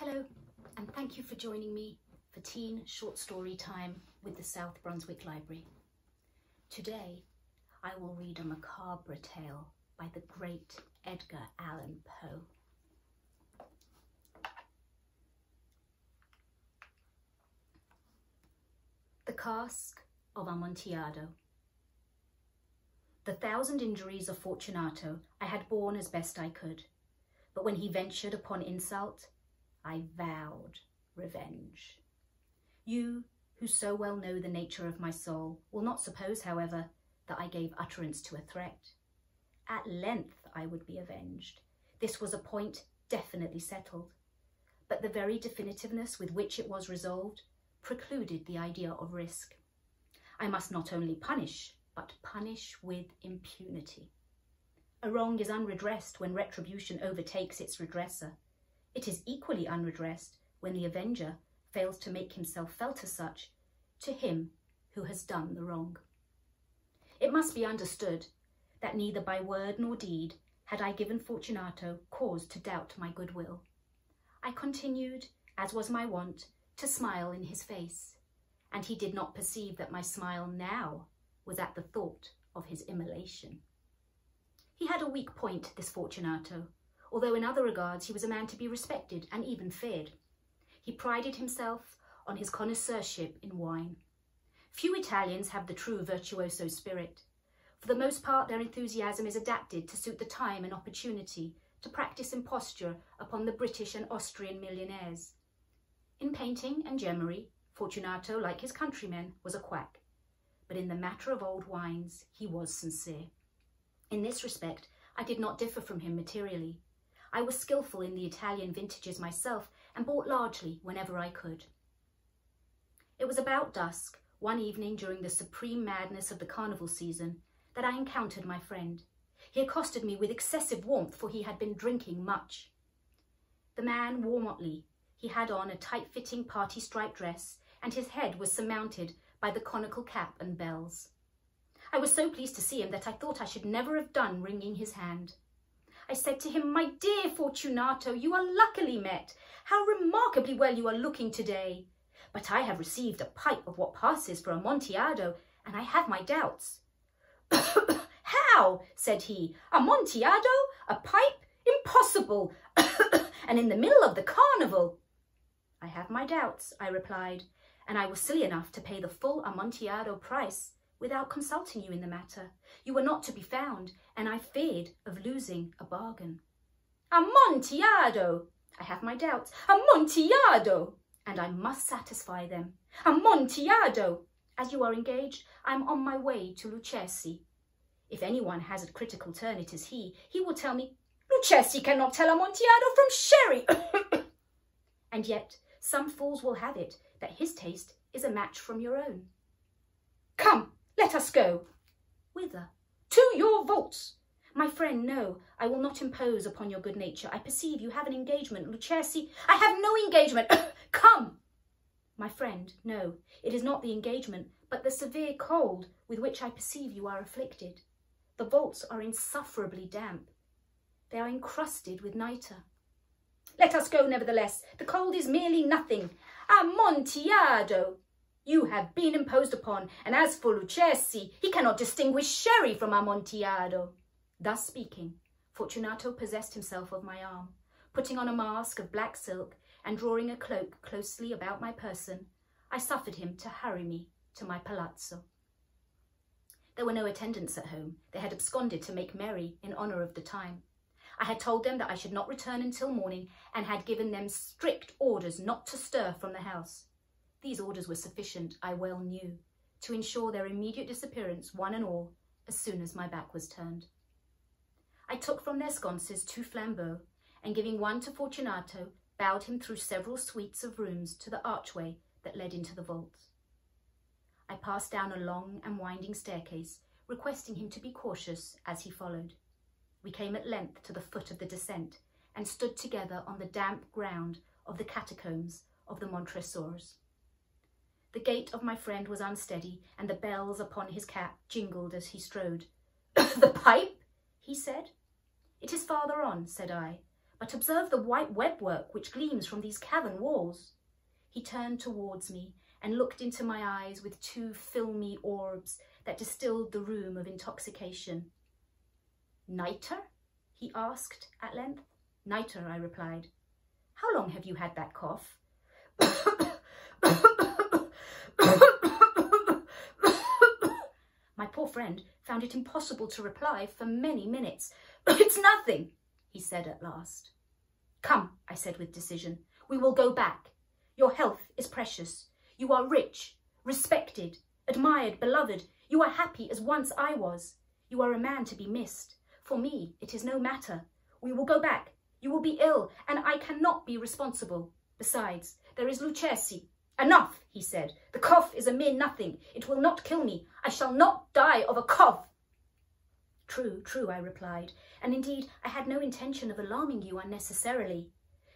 Hello, and thank you for joining me for teen short story time with the South Brunswick Library. Today, I will read a macabre tale by the great Edgar Allan Poe. The Cask of Amontillado. The thousand injuries of Fortunato I had borne as best I could, but when he ventured upon insult, I vowed revenge. You, who so well know the nature of my soul, will not suppose, however, that I gave utterance to a threat. At length I would be avenged. This was a point definitely settled. But the very definitiveness with which it was resolved precluded the idea of risk. I must not only punish, but punish with impunity. A wrong is unredressed when retribution overtakes its redresser. It is equally unredressed when the avenger fails to make himself felt as such to him who has done the wrong. It must be understood that neither by word nor deed had I given Fortunato cause to doubt my goodwill. I continued, as was my wont, to smile in his face, and he did not perceive that my smile now was at the thought of his immolation. He had a weak point, this Fortunato, although in other regards he was a man to be respected and even feared. He prided himself on his connoisseurship in wine. Few Italians have the true virtuoso spirit. For the most part, their enthusiasm is adapted to suit the time and opportunity to practice imposture upon the British and Austrian millionaires. In painting and gemmery, Fortunato, like his countrymen, was a quack. But in the matter of old wines, he was sincere. In this respect, I did not differ from him materially. I was skilful in the Italian vintages myself and bought largely whenever I could. It was about dusk, one evening during the supreme madness of the carnival season, that I encountered my friend. He accosted me with excessive warmth, for he had been drinking much. The man wore motley. He had on a tight-fitting party-striped dress, and his head was surmounted by the conical cap and bells. I was so pleased to see him that I thought I should never have done wringing his hand. I said to him, My dear Fortunato, you are luckily met. How remarkably well you are looking today. But I have received a pipe of what passes for Amontillado, and I have my doubts. How? said he. Amontillado? A pipe? Impossible! and in the middle of the carnival. I have my doubts, I replied, and I was silly enough to pay the full Amontillado price without consulting you in the matter. You were not to be found, and I feared of losing a bargain. Amontillado! I have my doubts. Amontillado! And I must satisfy them. Amontillado! As you are engaged, I am on my way to Lucchesi. If anyone has a critical turn, it is he. He will tell me, Lucchesi cannot tell Amontillado from sherry. and yet, some fools will have it that his taste is a match from your own. Come, let us go. Whither? To your vaults. My friend, no, I will not impose upon your good nature. I perceive you have an engagement. Lucchesi, I have no engagement. Come. My friend, no, it is not the engagement, but the severe cold with which I perceive you are afflicted. The vaults are insufferably damp. They are encrusted with nitre. Let us go, nevertheless. The cold is merely nothing. Amontillado! You have been imposed upon, and as for Lucchesi, he cannot distinguish sherry from Amontillado. Thus speaking, Fortunato possessed himself of my arm, putting on a mask of black silk and drawing a cloak closely about my person, I suffered him to hurry me to my palazzo. There were no attendants at home. They had absconded to make merry in honour of the time. I had told them that I should not return until morning and had given them strict orders not to stir from the house. These orders were sufficient, I well knew, to ensure their immediate disappearance, one and all, as soon as my back was turned. I took from their sconces two flambeaux, and giving one to Fortunato, bowed him through several suites of rooms to the archway that led into the vaults. I passed down a long and winding staircase, requesting him to be cautious as he followed. We came at length to the foot of the descent, and stood together on the damp ground of the catacombs of the Montresors. The gait of my friend was unsteady, and the bells upon his cap jingled as he strode. the pipe? he said. It is farther on, said I, but observe the white webwork which gleams from these cavern walls. He turned towards me and looked into my eyes with two filmy orbs that distilled the rheum of intoxication. Nitre? he asked at length. Nitre, I replied. How long have you had that cough? my poor friend found it impossible to reply for many minutes. It's nothing, he said at last. Come, I said with decision, we will go back. Your health is precious. You are rich, respected, admired, beloved. You are happy as once I was. You are a man to be missed. For me, it is no matter. We will go back. You will be ill, and I cannot be responsible. Besides, there is Lucchesi. Enough, he said. The cough is a mere nothing. It will not kill me. I shall not die of a cough. True, true, I replied, and indeed I had no intention of alarming you unnecessarily.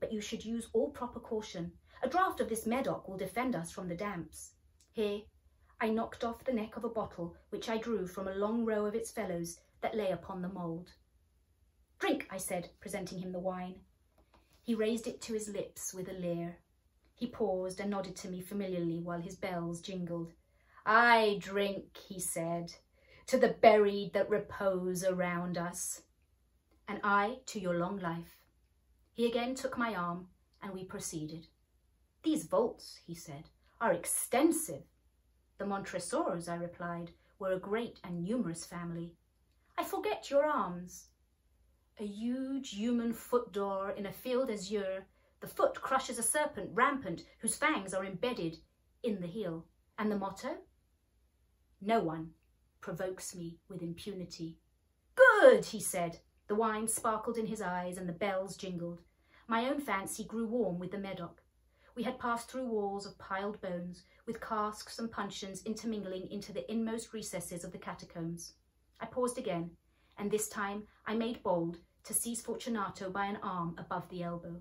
But you should use all proper caution. A draught of this Medoc will defend us from the damps. Here, I knocked off the neck of a bottle which I drew from a long row of its fellows that lay upon the mould. Drink, I said, presenting him the wine. He raised it to his lips with a leer. He paused and nodded to me familiarly while his bells jingled. I drink, he said, to the buried that repose around us, and I to your long life. He again took my arm, and we proceeded. These vaults, he said, are extensive. The Montresors, I replied, were a great and numerous family. I forget your arms. A huge human foot d'or in a field azure, the foot crushes a serpent rampant whose fangs are embedded in the heel. And the motto? No one provokes me with impunity. Good, he said. The wine sparkled in his eyes and the bells jingled. My own fancy grew warm with the Medoc. We had passed through walls of piled bones, with casks and puncheons intermingling into the inmost recesses of the catacombs. I paused again, and this time I made bold to seize Fortunato by an arm above the elbow.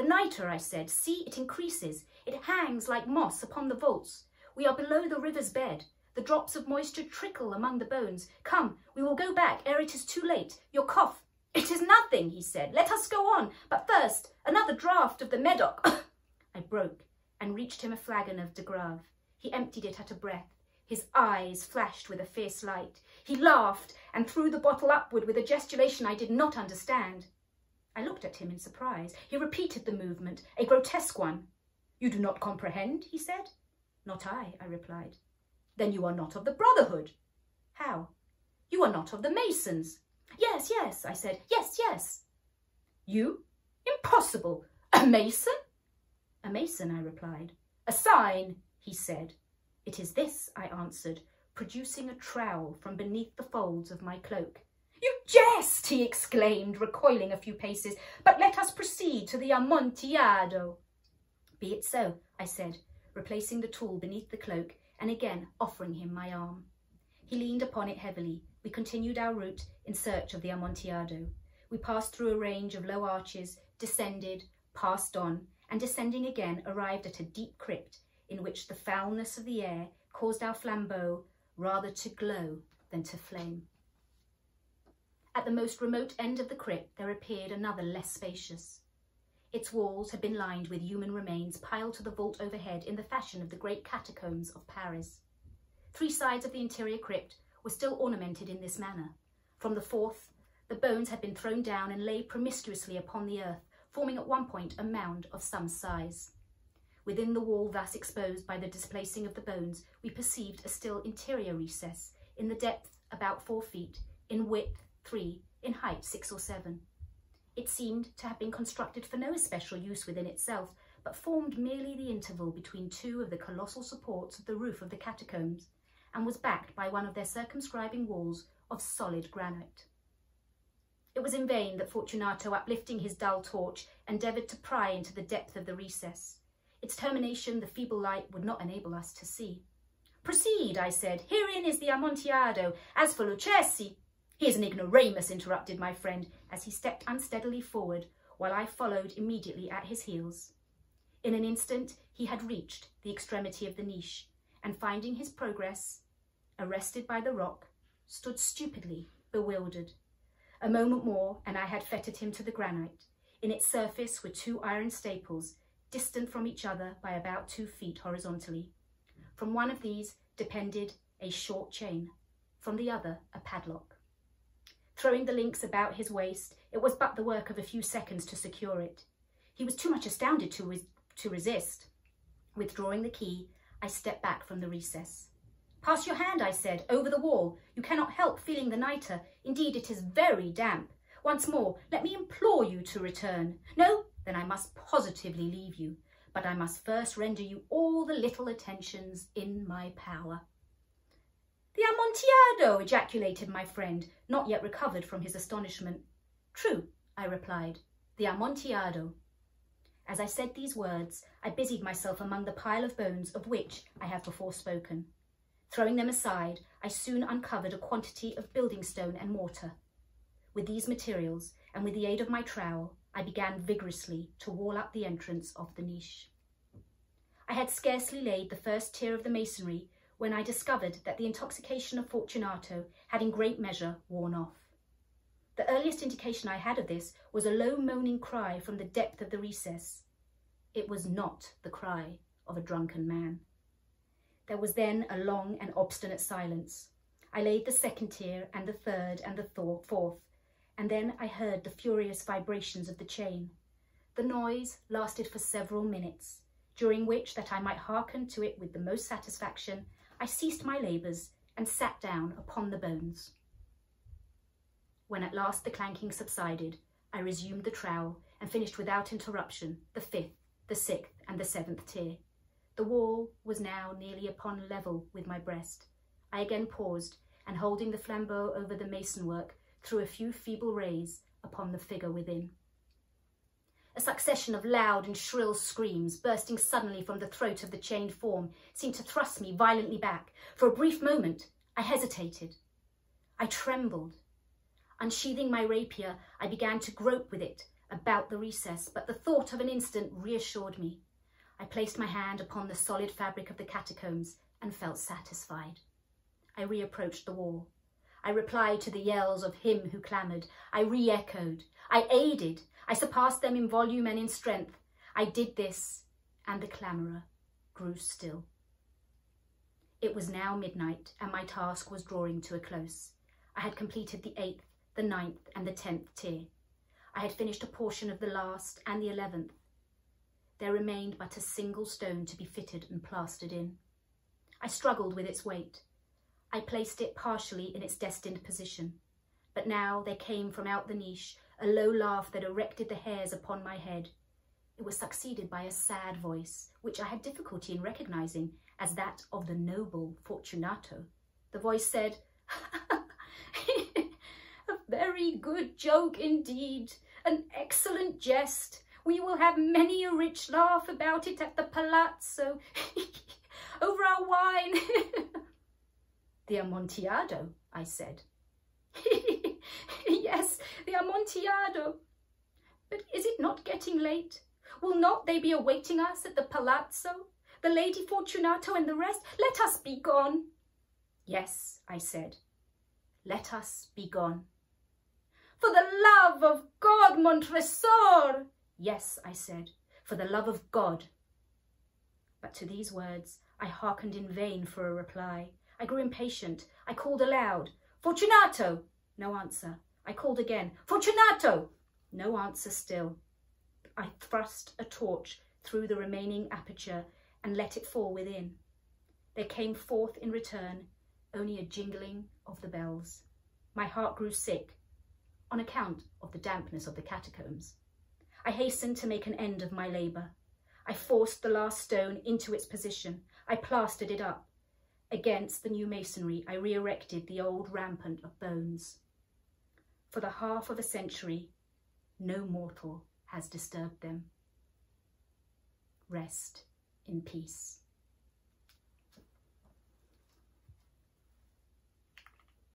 The nitre, I said, see, it increases. It hangs like moss upon the vaults. We are below the river's bed. The drops of moisture trickle among the bones. Come, we will go back ere it is too late. Your cough. It is nothing, he said. Let us go on. But first, another draught of the Medoc. I broke and reached him a flagon of de Grave. He emptied it at a breath. His eyes flashed with a fierce light. He laughed and threw the bottle upward with a gesticulation I did not understand. I looked at him in surprise. He repeated the movement, a grotesque one. You do not comprehend, he said. Not I, I replied. Then you are not of the Brotherhood. How? You are not of the Masons. Yes, yes, I said. Yes, yes. You? Impossible. A Mason? A Mason, I replied. A sign, he said. It is this, I answered, producing a trowel from beneath the folds of my cloak. You jest, he exclaimed, recoiling a few paces, but let us proceed to the Amontillado. Be it so, I said, replacing the tool beneath the cloak and again offering him my arm. He leaned upon it heavily. We continued our route in search of the Amontillado. We passed through a range of low arches, descended, passed on, and descending again arrived at a deep crypt in which the foulness of the air caused our flambeau rather to glow than to flame. At the most remote end of the crypt there appeared another less spacious. Its walls had been lined with human remains piled to the vault overhead in the fashion of the great catacombs of Paris. Three sides of the interior crypt were still ornamented in this manner. From the fourth, the bones had been thrown down and lay promiscuously upon the earth, forming at one point a mound of some size. Within the wall thus exposed by the displacing of the bones, we perceived a still interior recess, in the depth about four feet, in width three, in height six or seven. It seemed to have been constructed for no especial use within itself, but formed merely the interval between two of the colossal supports of the roof of the catacombs, and was backed by one of their circumscribing walls of solid granite. It was in vain that Fortunato, uplifting his dull torch, endeavoured to pry into the depth of the recess. Its termination the feeble light would not enable us to see. Proceed, I said. Herein is the Amontillado. As for Lucchesi, he is an ignoramus, interrupted my friend, as he stepped unsteadily forward, while I followed immediately at his heels. In an instant he had reached the extremity of the niche, and finding his progress, arrested by the rock, stood stupidly bewildered. A moment more, and I had fettered him to the granite. In its surface were two iron staples, distant from each other by about two feet horizontally. From one of these depended a short chain, from the other a padlock. Throwing the links about his waist, it was but the work of a few seconds to secure it. He was too much astounded to, res to resist. Withdrawing the key, I stepped back from the recess. Pass your hand, I said, over the wall. You cannot help feeling the nitre. Indeed, it is very damp. Once more, let me implore you to return. No? Then I must positively leave you. But I must first render you all the little attentions in my power. The Amontillado, ejaculated my friend, not yet recovered from his astonishment. True, I replied, the Amontillado. As I said these words, I busied myself among the pile of bones of which I have before spoken. Throwing them aside, I soon uncovered a quantity of building stone and mortar. With these materials, and with the aid of my trowel, I began vigorously to wall up the entrance of the niche. I had scarcely laid the first tier of the masonry when I discovered that the intoxication of Fortunato had in great measure worn off. The earliest indication I had of this was a low moaning cry from the depth of the recess. It was not the cry of a drunken man. There was then a long and obstinate silence. I laid the second tier and the third and the fourth, and then I heard the furious vibrations of the chain. The noise lasted for several minutes, during which, that I might hearken to it with the most satisfaction, I ceased my labours and sat down upon the bones. When at last the clanking subsided, I resumed the trowel and finished without interruption the fifth, the sixth and the seventh tier. The wall was now nearly upon level with my breast. I again paused, and holding the flambeau over the mason work, threw a few feeble rays upon the figure within. A succession of loud and shrill screams, bursting suddenly from the throat of the chained form, seemed to thrust me violently back. For a brief moment, I hesitated. I trembled. Unsheathing my rapier, I began to grope with it about the recess, but the thought of an instant reassured me. I placed my hand upon the solid fabric of the catacombs and felt satisfied. I reapproached the wall. I replied to the yells of him who clamoured. I re-echoed. I aided. I surpassed them in volume and in strength. I did this, and the clamourer grew still. It was now midnight, and my task was drawing to a close. I had completed the eighth, the ninth, and the tenth tier. I had finished a portion of the last and the eleventh, there remained but a single stone to be fitted and plastered in. I struggled with its weight. I placed it partially in its destined position, but now there came from out the niche a low laugh that erected the hairs upon my head. It was succeeded by a sad voice, which I had difficulty in recognising as that of the noble Fortunato. The voice said, A very good joke indeed, an excellent jest, we will have many a rich laugh about it at the palazzo, over our wine. the Amontillado, I said. yes, the Amontillado. But is it not getting late? Will not they be awaiting us at the palazzo? The Lady Fortunato and the rest? Let us be gone. Yes, I said. Let us be gone. For the love of God, Montresor, Yes, I said, for the love of God. But to these words I hearkened in vain for a reply. I grew impatient. I called aloud, Fortunato! No answer. I called again, Fortunato! No answer still. I thrust a torch through the remaining aperture and let it fall within. There came forth in return only a jingling of the bells. My heart grew sick on account of the dampness of the catacombs. I hastened to make an end of my labour. I forced the last stone into its position. I plastered it up. Against the new masonry, I re-erected the old rampant of bones. For the half of a century, no mortal has disturbed them. Rest in peace.